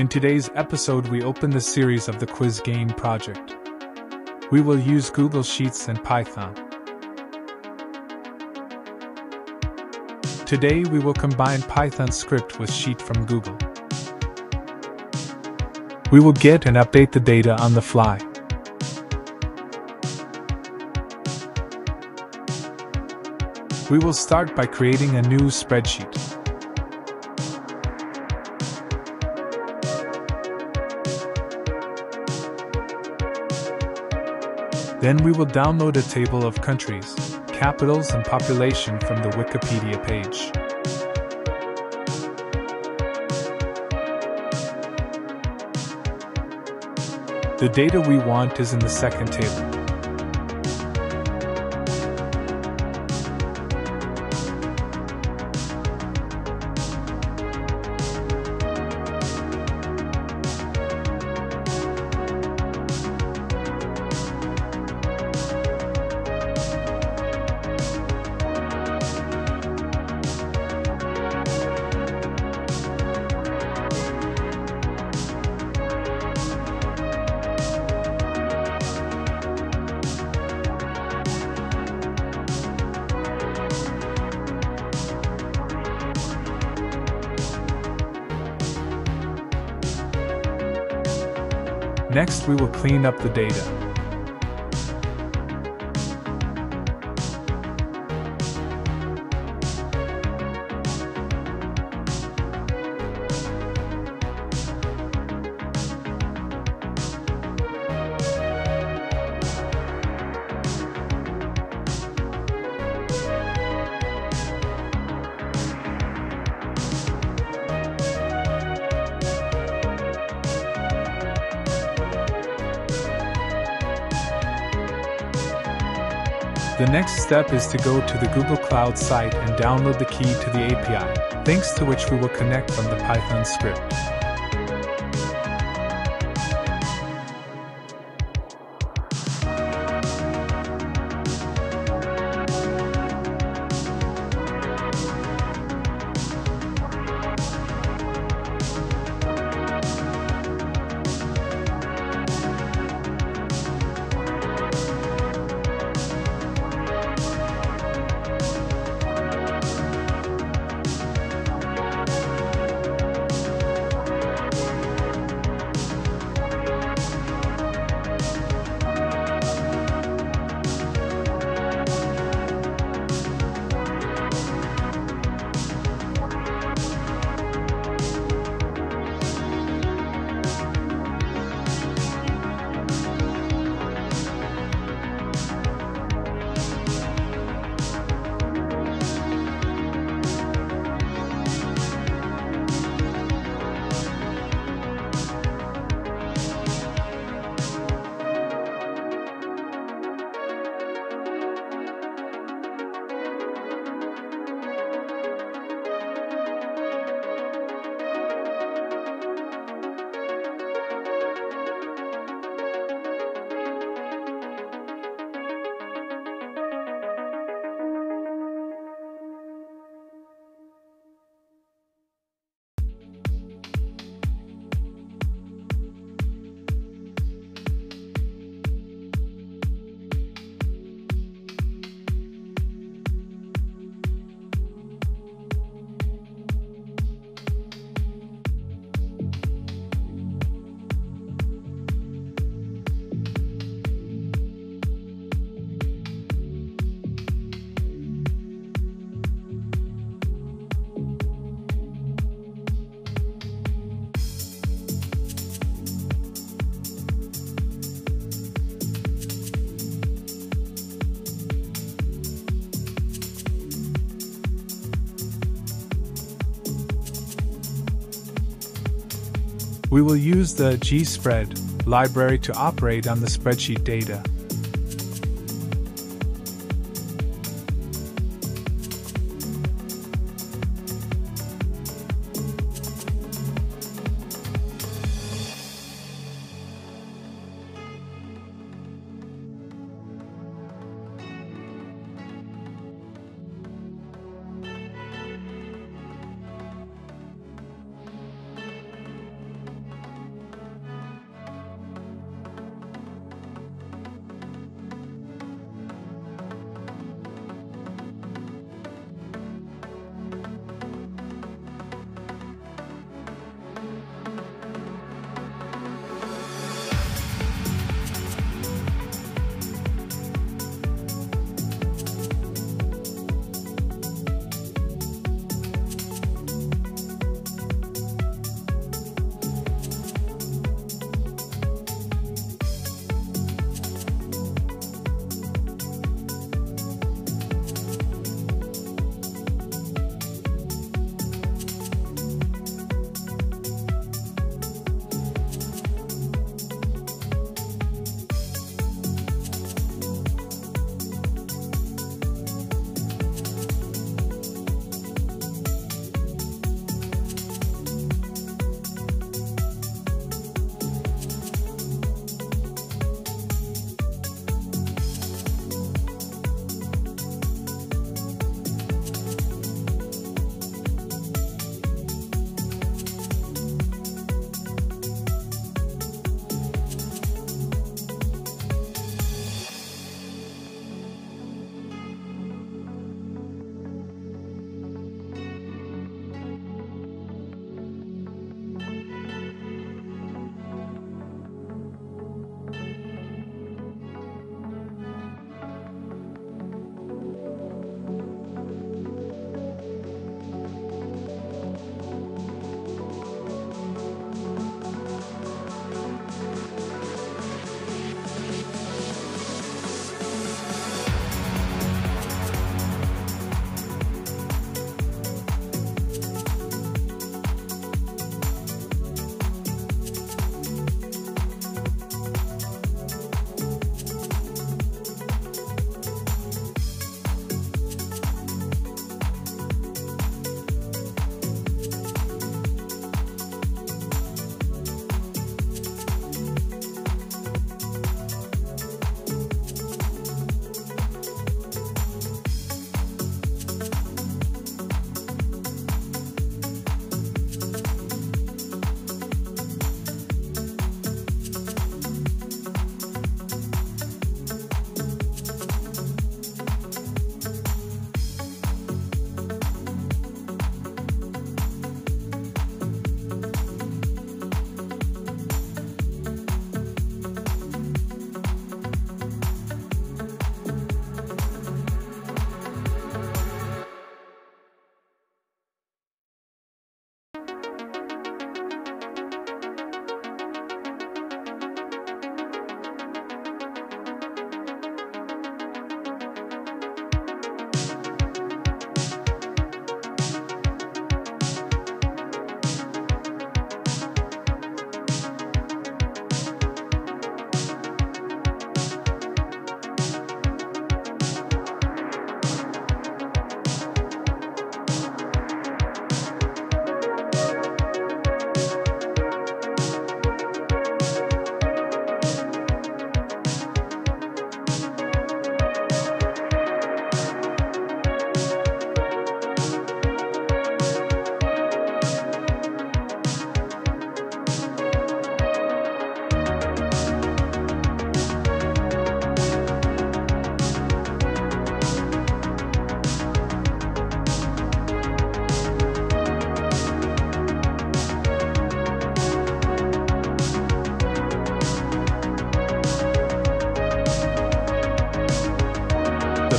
In today's episode, we open the series of the Quiz Game project. We will use Google Sheets and Python. Today, we will combine Python script with Sheet from Google. We will get and update the data on the fly. We will start by creating a new spreadsheet. Then we will download a table of countries, capitals, and population from the Wikipedia page. The data we want is in the second table. Next, we will clean up the data. The next step is to go to the Google Cloud site and download the key to the API, thanks to which we will connect from the Python script. We will use the GSpread library to operate on the spreadsheet data.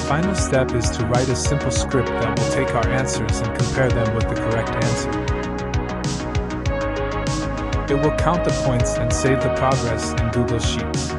Final step is to write a simple script that will take our answers and compare them with the correct answer. It will count the points and save the progress in Google Sheets.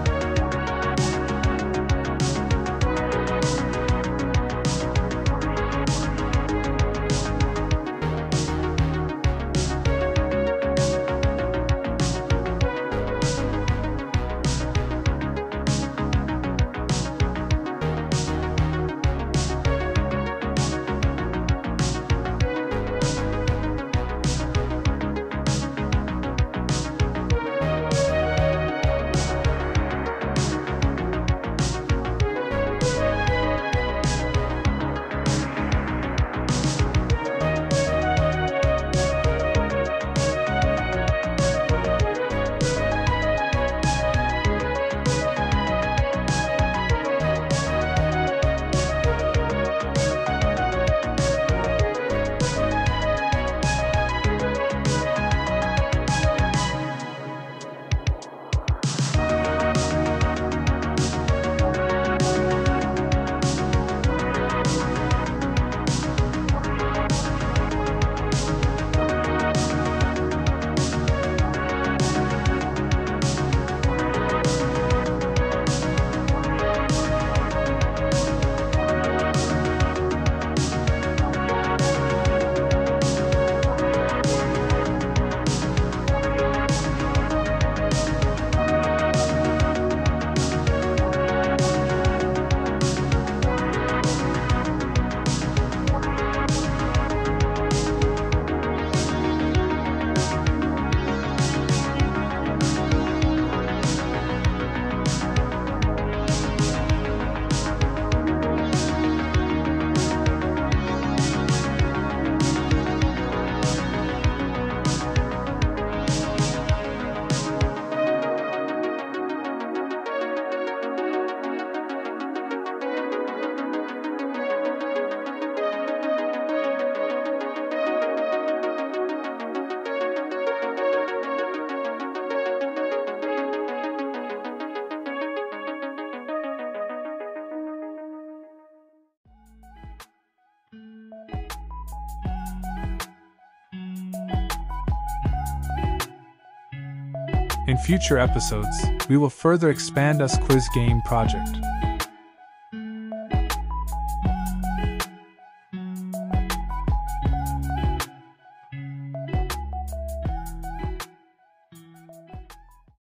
In future episodes, we will further expand us quiz game project.